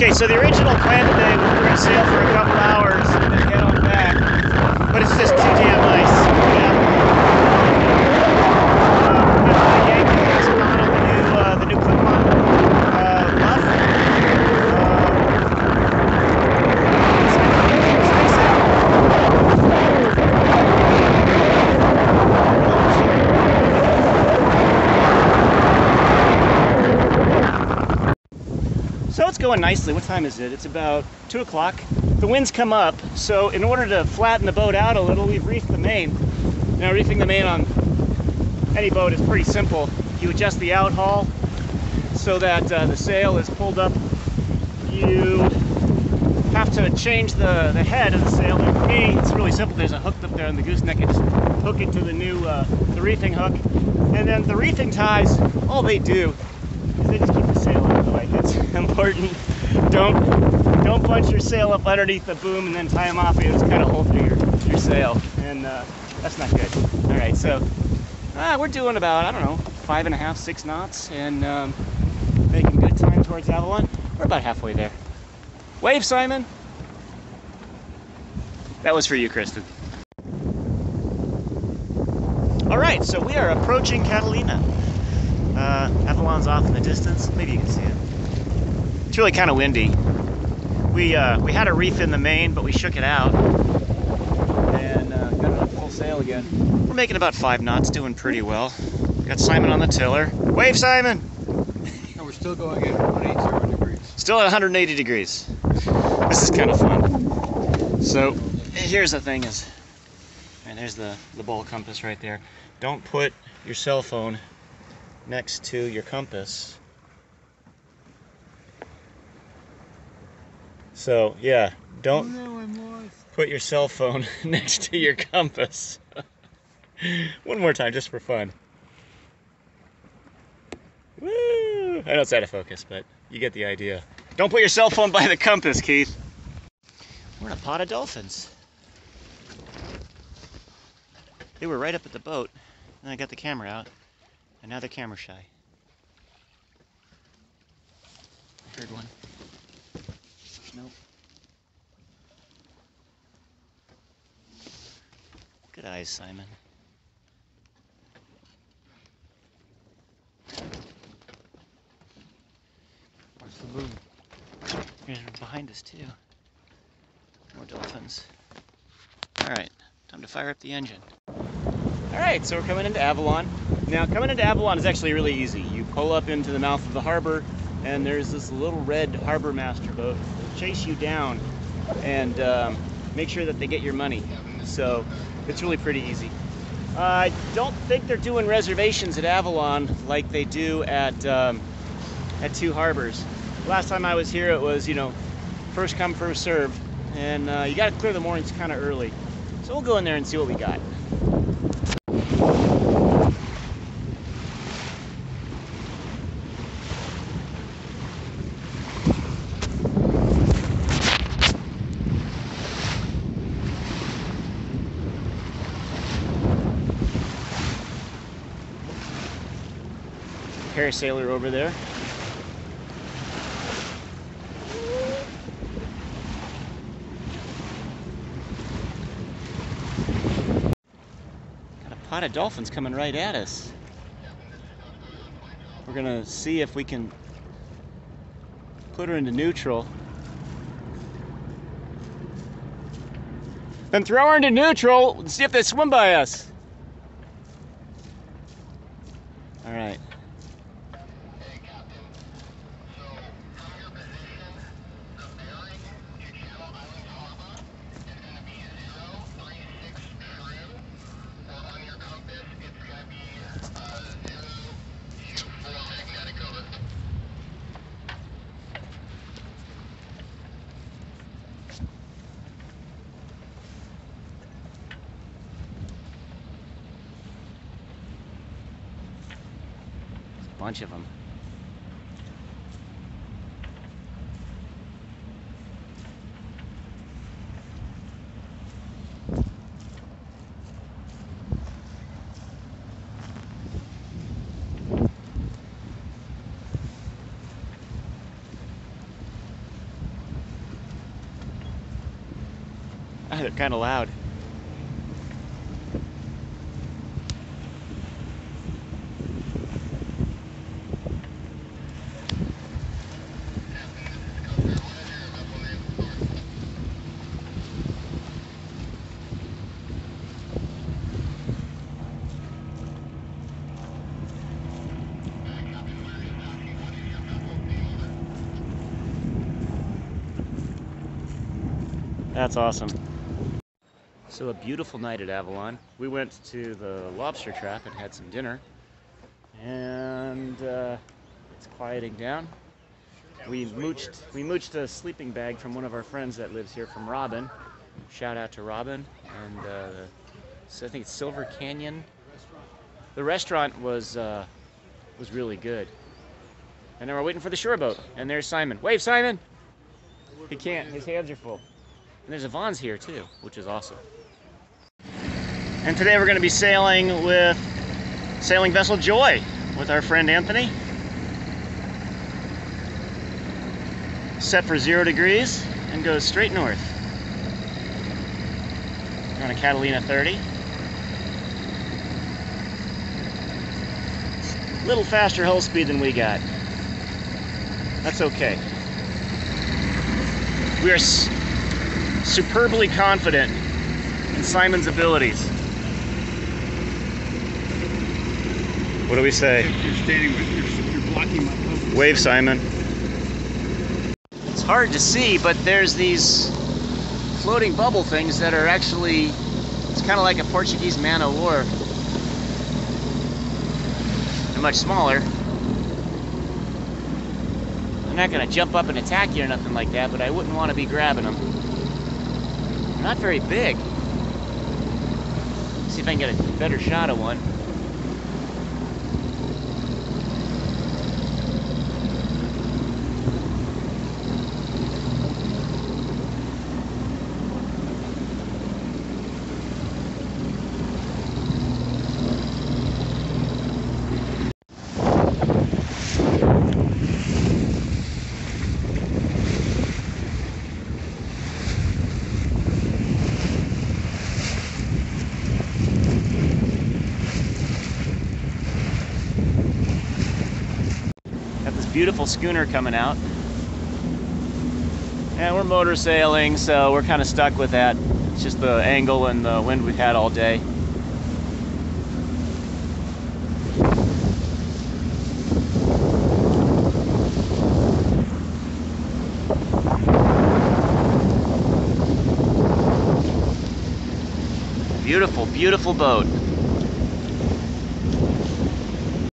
Okay, so the original plan today was we're gonna sail for a couple hours and then head on back, but it's just too damn nice. Yeah. Uh, we're gonna yank the castle on the new, uh, the new clip-on uh, luff. Uh, So it's going nicely. What time is it? It's about 2 o'clock. The winds come up, so in order to flatten the boat out a little, we've reefed the main. Now, reefing the main on any boat is pretty simple. You adjust the out haul so that uh, the sail is pulled up. You have to change the, the head of the sail. For me, it's really simple. There's a hook up there on the gooseneck. You just hook it to the new uh, the reefing hook. And then the reefing ties, all they do is they just keep way. It's important. Don't don't bunch your sail up underneath the boom and then tie them off. It's kind of hold through your, your sail, and uh, that's not good. All right, so uh, we're doing about I don't know five and a half, six knots, and um, making good time towards Avalon. We're about halfway there. Wave, Simon. That was for you, Kristen. All right, so we are approaching Catalina. Uh, Avalon's off in the distance. Maybe you can see it. It's really kind of windy. We uh, we had a reef in the main, but we shook it out and uh, got it on full sail again. We're making about five knots, doing pretty well. Got Simon on the tiller. Wave, Simon. And we're still going at 180 degrees. Still at 180 degrees. This is kind of fun. So here's the thing is, and there's the the ball compass right there. Don't put your cell phone next to your compass. So yeah, don't no, put your cell phone next to your compass. One more time, just for fun. Woo! I know it's out of focus, but you get the idea. Don't put your cell phone by the compass, Keith. We're in a pot of dolphins. They were right up at the boat, and I got the camera out, and now they're camera shy. I heard one. Nope. Good eyes, Simon. Where's the boom? Here's behind us too. More dolphins. Alright, time to fire up the engine. Alright, so we're coming into Avalon. Now coming into Avalon is actually really easy. You pull up into the mouth of the harbor and there's this little red harbor master boat. They'll chase you down and um, make sure that they get your money. So it's really pretty easy. Uh, I don't think they're doing reservations at Avalon like they do at um, at Two Harbors. Last time I was here, it was you know first come first serve, and uh, you got to clear the moorings kind of early. So we'll go in there and see what we got. Parasailer over there. Got a pot of dolphins coming right at us. We're gonna see if we can put her into neutral. Then throw her into neutral and see if they swim by us. All right. bunch of them. They're kind of loud. That's awesome. So a beautiful night at Avalon. We went to the lobster trap and had some dinner. And uh, it's quieting down. We mooched, we mooched a sleeping bag from one of our friends that lives here from Robin. Shout out to Robin. And uh, so I think it's Silver Canyon. The restaurant was uh, was really good. And then we're waiting for the shore boat. And there's Simon. Wave, Simon! He can't. His hands are full. And there's a Vons here too, which is awesome. And today we're going to be sailing with sailing vessel Joy with our friend Anthony. Set for zero degrees and goes straight north. We're on a Catalina 30. A little faster hull speed than we got. That's okay. We are superbly confident in Simon's abilities. What do we say? You're standing with, you're, you're blocking my focus. Wave, Simon. It's hard to see, but there's these floating bubble things that are actually, it's kind of like a Portuguese man o' war. They're much smaller. They're not going to jump up and attack you or nothing like that, but I wouldn't want to be grabbing them. Not very big. See if I can get a better shot of one. Beautiful schooner coming out. And we're motor sailing, so we're kind of stuck with that. It's just the angle and the wind we've had all day. Beautiful, beautiful boat.